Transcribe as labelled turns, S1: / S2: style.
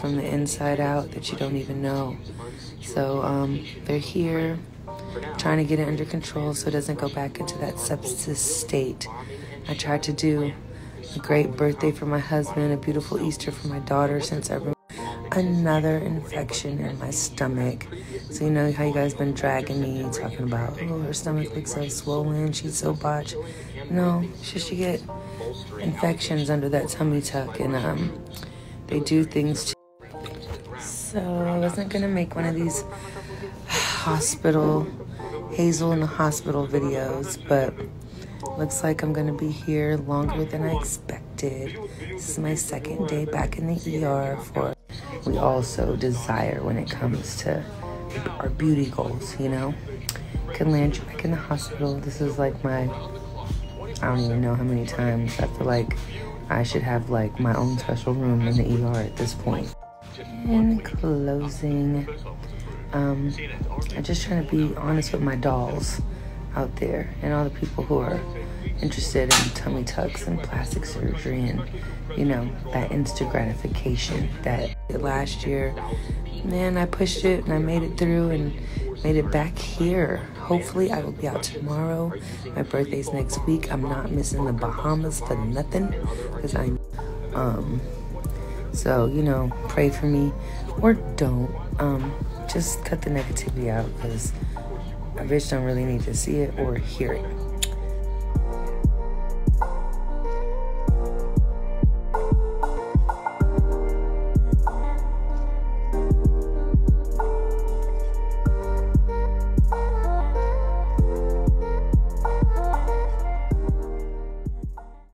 S1: from the inside out that you don't even know. So um, they're here trying to get it under control so it doesn't go back into that sepsis state. I tried to do a great birthday for my husband, a beautiful Easter for my daughter since everyone another infection in my stomach. So you know how you guys been dragging me talking about oh her stomach looks so swollen, she's so botched. No, she should get infections under that tummy tuck and um they do things to so I wasn't gonna make one of these hospital Hazel in the hospital videos, but looks like I'm gonna be here longer than I expected. This is my second day back in the ER for we also desire when it comes to our beauty goals, you know? Can land you back in the hospital. This is like my I don't even know how many times I feel like I should have like my own special room in the ER at this point. In closing, um, I'm just trying to be honest with my dolls out there and all the people who are interested in tummy tucks and plastic surgery and you know that instant gratification that last year. Man i pushed it and i made it through and made it back here. Hopefully i will be out tomorrow. My birthday's next week. I'm not missing the bahamas for nothing because i um so you know pray for me or don't. Um just cut the negativity out because a bitch don't really need to see it or hear it